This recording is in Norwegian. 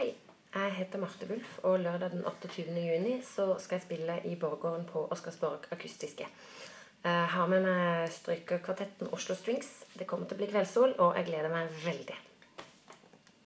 Hei, jeg heter Marte Wulf, og lørdag den 28. juni så skal jeg spille i Borggården på Oscarsborg Akustiske. Jeg har med meg strykerkvartetten Oslo Strings. Det kommer til å bli kveldssol, og jeg gleder meg veldig.